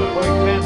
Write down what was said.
wake